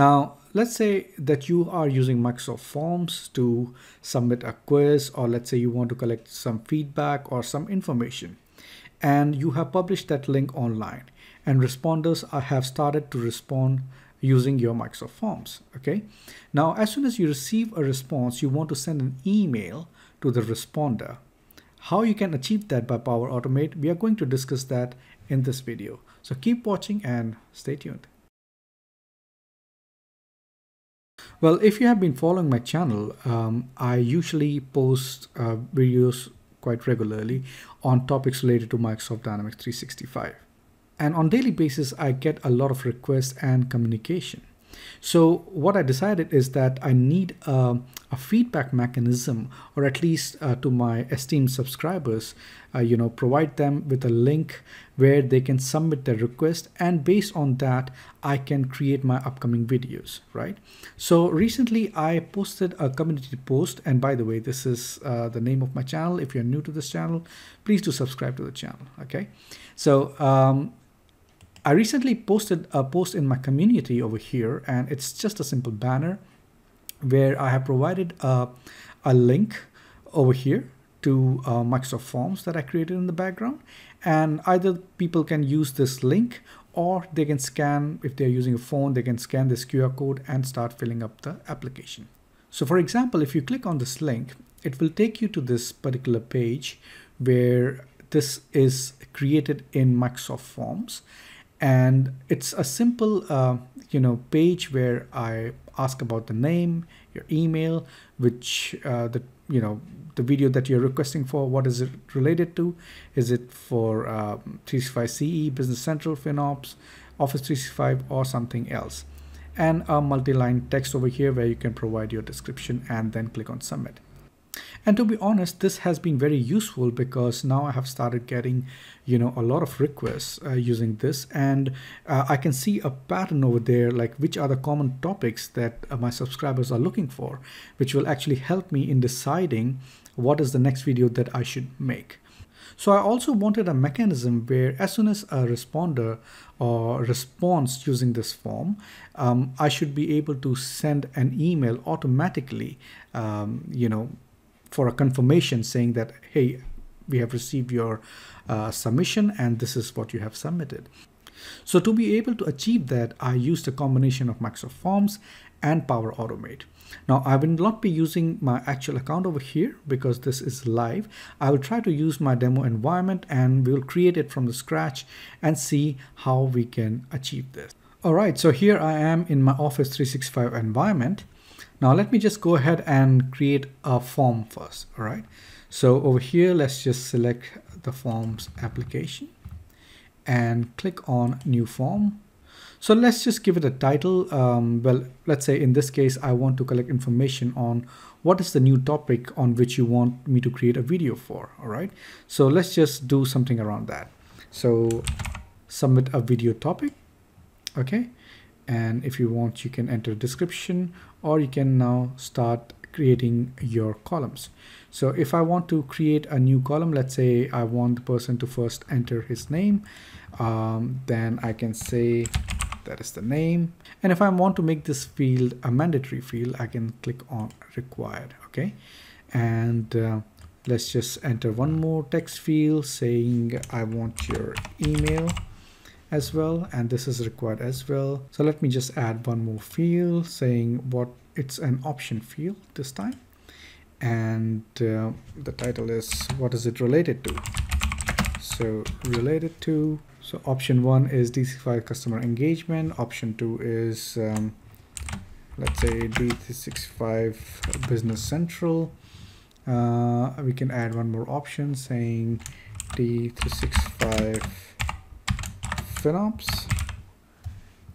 Now, let's say that you are using Microsoft Forms to submit a quiz, or let's say you want to collect some feedback or some information, and you have published that link online, and responders have started to respond using your Microsoft Forms. Okay. Now, as soon as you receive a response, you want to send an email to the responder. How you can achieve that by Power Automate, we are going to discuss that in this video. So keep watching and stay tuned. Well, if you have been following my channel, um, I usually post uh, videos quite regularly on topics related to Microsoft Dynamics 365. And on daily basis, I get a lot of requests and communication. So what I decided is that I need a, a feedback mechanism, or at least uh, to my esteemed subscribers, uh, you know, provide them with a link where they can submit their request, and based on that, I can create my upcoming videos, right? So recently, I posted a community post, and by the way, this is uh, the name of my channel. If you're new to this channel, please do subscribe to the channel. Okay, so um, I recently posted a post in my community over here, and it's just a simple banner where I have provided a, a link over here to uh, Microsoft Forms that I created in the background. And either people can use this link or they can scan, if they're using a phone, they can scan this QR code and start filling up the application. So for example, if you click on this link, it will take you to this particular page where this is created in Microsoft Forms and it's a simple uh, you know page where I ask about the name your email which uh, the you know the video that you're requesting for what is it related to? Is it for um, 365 CE Business Central FinOps Office 365 or something else? And a multi-line text over here where you can provide your description and then click on submit and to be honest, this has been very useful because now I have started getting, you know, a lot of requests uh, using this. And uh, I can see a pattern over there, like which are the common topics that uh, my subscribers are looking for, which will actually help me in deciding what is the next video that I should make. So I also wanted a mechanism where as soon as a responder or response using this form, um, I should be able to send an email automatically, um, you know, for a confirmation saying that, hey, we have received your uh, submission and this is what you have submitted. So to be able to achieve that, I used a combination of Microsoft Forms and Power Automate. Now I will not be using my actual account over here because this is live. I will try to use my demo environment and we'll create it from the scratch and see how we can achieve this. All right, so here I am in my Office 365 environment now let me just go ahead and create a form first, all right? So over here, let's just select the forms application and click on new form. So let's just give it a title. Um, well, let's say in this case, I want to collect information on what is the new topic on which you want me to create a video for, all right? So let's just do something around that. So submit a video topic, okay? And if you want you can enter description or you can now start creating your columns. So if I want to create a new column let's say I want the person to first enter his name um, then I can say that is the name. And if I want to make this field a mandatory field I can click on required okay? And uh, let's just enter one more text field saying I want your email as well and this is required as well. So let me just add one more field saying what it's an option field this time. And uh, the title is what is it related to? So related to so option one is D365 customer engagement. Option two is um, let's say D365 business central. Uh, we can add one more option saying D365 FinOps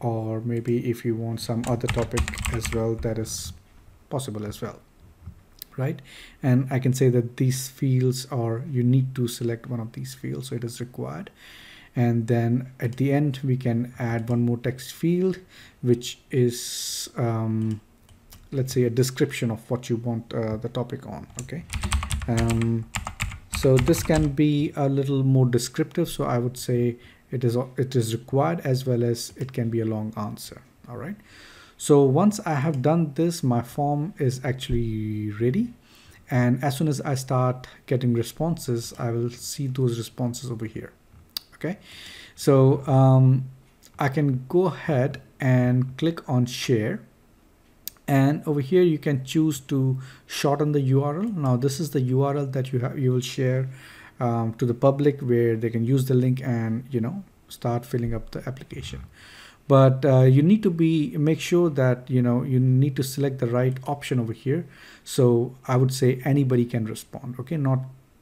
or maybe if you want some other topic as well that is possible as well right? And I can say that these fields are you need to select one of these fields so it is required. And then at the end we can add one more text field which is um, let's say a description of what you want uh, the topic on okay? Um, so this can be a little more descriptive so I would say it is it is required as well as it can be a long answer all right So once I have done this, my form is actually ready. And as soon as I start getting responses, I will see those responses over here. Okay. So um, I can go ahead and click on share. And over here, you can choose to shorten the URL. Now, this is the URL that you have, you will share um, to the public where they can use the link and, you know, start filling up the application. But uh, you need to be make sure that you know you need to select the right option over here. So i would say anybody can respond okay? Not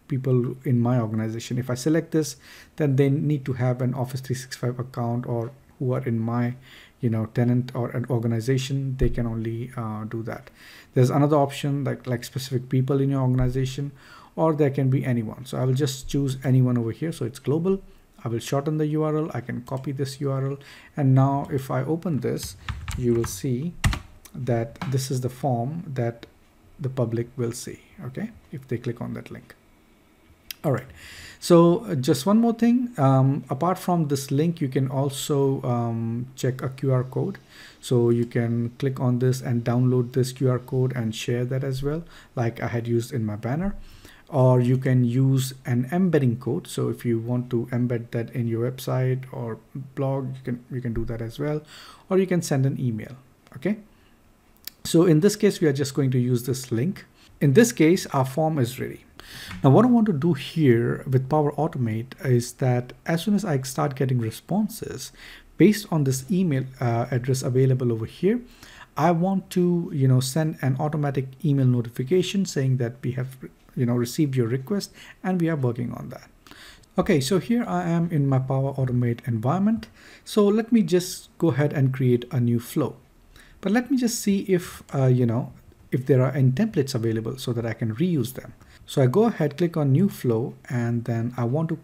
people in my organization. If i select this then they need to have an office 365 account or who are in my you know tenant or an organization they can only uh, do that. There's another option like like specific people in your organization or there can be anyone so i will just choose anyone over here so it's global I will shorten the URL. I can copy this URL. And now if I open this, you will see that this is the form that the public will see. Okay. If they click on that link. All right. So uh, just one more thing. Um, apart from this link, you can also um, check a QR code. So you can click on this and download this QR code and share that as well, like I had used in my banner or you can use an embedding code. So if you want to embed that in your website or blog you can you can do that as well. Or you can send an email okay? So in this case we are just going to use this link. In this case our form is ready. Now what I want to do here with Power Automate is that as soon as I start getting responses based on this email uh, address available over here I want to you know send an automatic email notification saying that we have you know received your request and we are working on that. Okay so here I am in my Power Automate environment. So let me just go ahead and create a new flow. But let me just see if uh, you know if there are any templates available so that I can reuse them. So I go ahead click on new flow and then I want to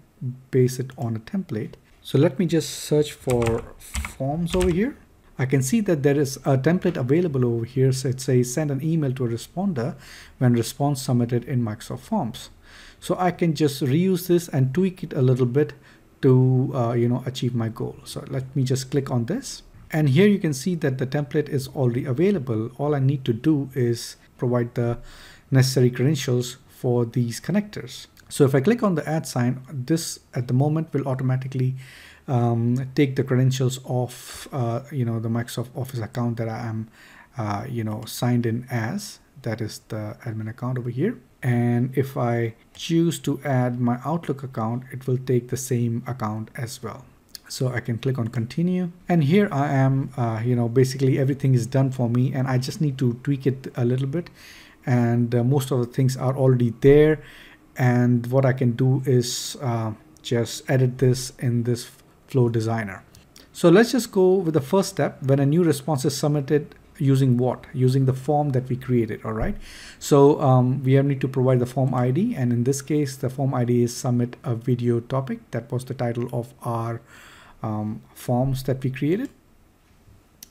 base it on a template. So let me just search for forms over here I can see that there is a template available over here. So it says send an email to a responder when response submitted in Microsoft Forms. So I can just reuse this and tweak it a little bit to uh, you know achieve my goal. So let me just click on this. And here you can see that the template is already available. All I need to do is provide the necessary credentials for these connectors. So if I click on the add sign, this at the moment will automatically um, take the credentials of uh, you know the Microsoft Office account that I am uh, you know signed in as. That is the admin account over here. And if I choose to add my Outlook account it will take the same account as well. So I can click on continue. And here I am uh, you know basically everything is done for me and I just need to tweak it a little bit. And uh, most of the things are already there. And what I can do is uh, just edit this in this flow designer. So let's just go with the first step when a new response is submitted using what? Using the form that we created, all right? So um, we need to provide the form ID and in this case, the form ID is submit a video topic. That was the title of our um, forms that we created.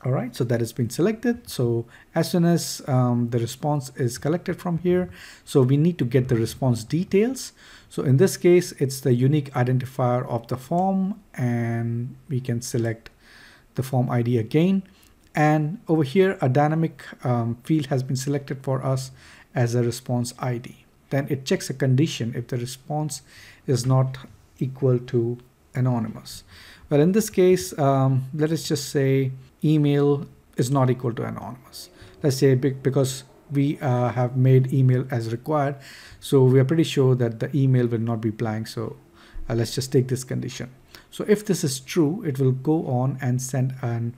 All right, so that has been selected. So as soon as um, the response is collected from here, so we need to get the response details. So in this case, it's the unique identifier of the form and we can select the form ID again. And over here, a dynamic um, field has been selected for us as a response ID. Then it checks a condition if the response is not equal to anonymous. Well, in this case, um, let us just say email is not equal to anonymous. Let's say because we uh, have made email as required. So we are pretty sure that the email will not be blank. So uh, let's just take this condition. So if this is true, it will go on and send an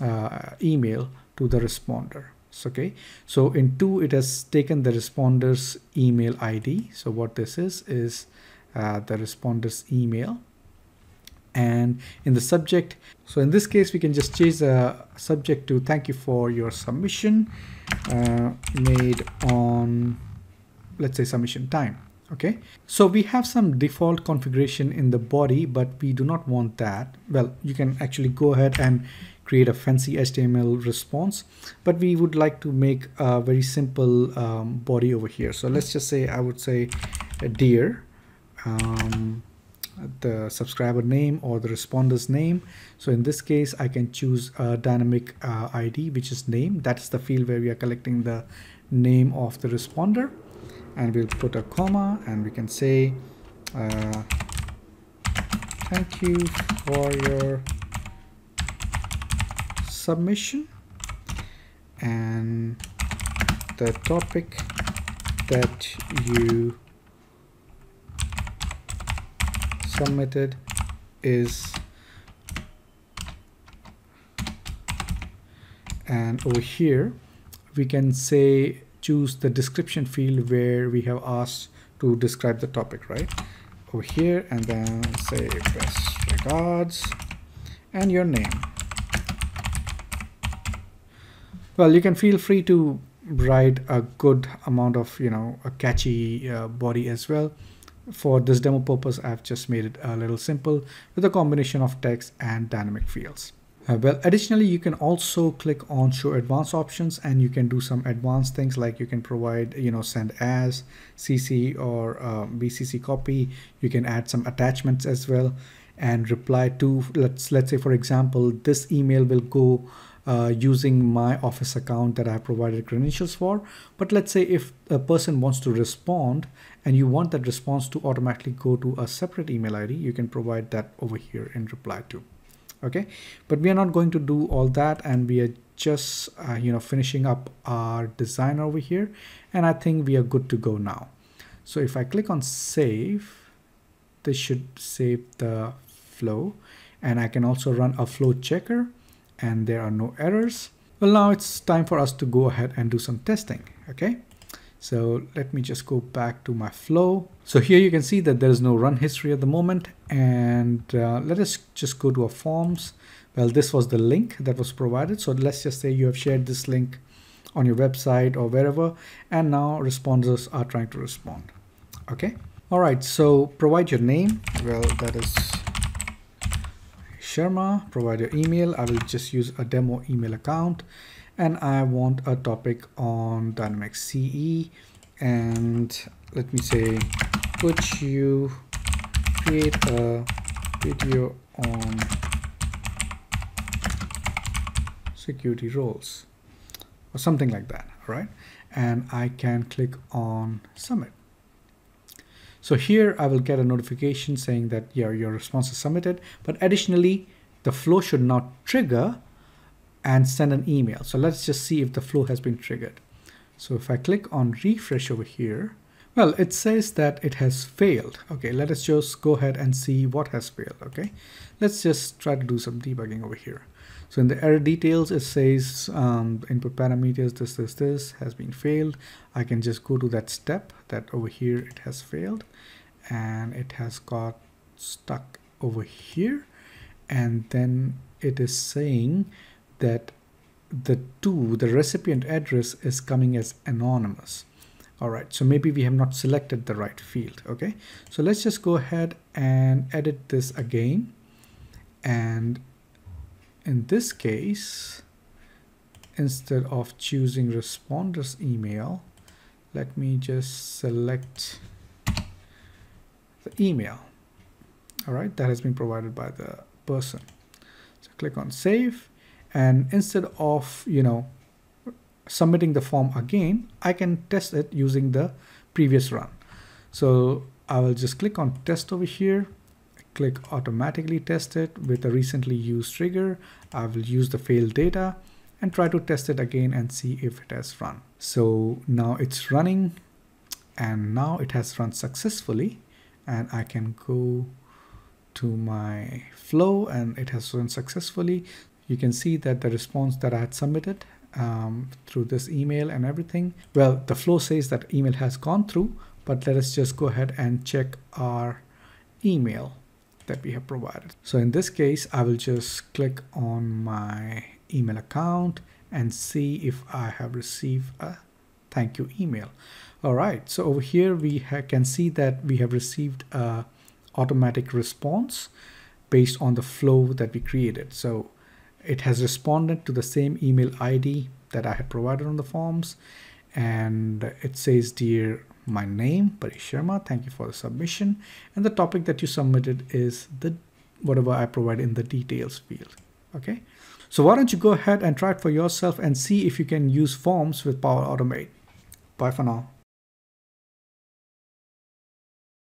uh, email to the responder. So, okay. So in two, it has taken the responder's email ID. So what this is, is uh, the responder's email and in the subject so in this case we can just change the subject to thank you for your submission uh, made on let's say submission time okay? So we have some default configuration in the body but we do not want that. Well you can actually go ahead and create a fancy HTML response but we would like to make a very simple um, body over here. So let's just say I would say dear um, the subscriber name or the responder's name. So in this case, I can choose a dynamic uh, ID, which is name. That's the field where we are collecting the name of the responder. And we'll put a comma and we can say, uh, thank you for your submission and the topic that you submitted is and over here we can say choose the description field where we have asked to describe the topic right? Over here and then say best regards and your name. Well you can feel free to write a good amount of you know a catchy uh, body as well for this demo purpose, I've just made it a little simple with a combination of text and dynamic fields. Uh, well, additionally, you can also click on show advanced options and you can do some advanced things like you can provide, you know, send as CC or uh, BCC copy. You can add some attachments as well and reply to, let's, let's say, for example, this email will go uh, using my office account that I have provided credentials for. But let's say if a person wants to respond and you want that response to automatically go to a separate email ID, you can provide that over here in reply to. Okay, but we are not going to do all that and we are just, uh, you know, finishing up our design over here. And I think we are good to go now. So if I click on save, this should save the flow and I can also run a flow checker and there are no errors. Well, now it's time for us to go ahead and do some testing, okay? So let me just go back to my flow. So here you can see that there is no run history at the moment. And uh, let us just go to our forms. Well, this was the link that was provided. So let's just say you have shared this link on your website or wherever. And now responders are trying to respond. Okay. All right. So provide your name. Well, that is Sharma, provide your email. I will just use a demo email account. And I want a topic on Dynamics CE and let me say would you create a video on security roles? Or something like that right? And I can click on submit so here I will get a notification saying that yeah, your response is submitted, but additionally, the flow should not trigger and send an email. So let's just see if the flow has been triggered. So if I click on refresh over here, well, it says that it has failed. Okay, let us just go ahead and see what has failed. Okay, let's just try to do some debugging over here. So in the error details, it says um, input parameters, this, this, this has been failed. I can just go to that step that over here it has failed and it has got stuck over here. And then it is saying that the two, the recipient address is coming as anonymous. All right, so maybe we have not selected the right field. Okay, so let's just go ahead and edit this again. And in this case, instead of choosing responder's email, let me just select the email. All right, that has been provided by the person. So click on save and instead of, you know, submitting the form again, I can test it using the previous run. So I will just click on test over here click automatically test it with a recently used trigger. I will use the failed data and try to test it again and see if it has run. So now it's running and now it has run successfully and I can go to my flow and it has run successfully. You can see that the response that I had submitted um, through this email and everything. Well, the flow says that email has gone through, but let us just go ahead and check our email that we have provided. So in this case, I will just click on my email account and see if I have received a thank you email. All right, so over here we can see that we have received a automatic response based on the flow that we created. So it has responded to the same email ID that I had provided on the forms and it says dear my name, Paresh Sharma. Thank you for the submission. And the topic that you submitted is the whatever I provide in the details field. Okay. So why don't you go ahead and try it for yourself and see if you can use forms with Power Automate. Bye for now.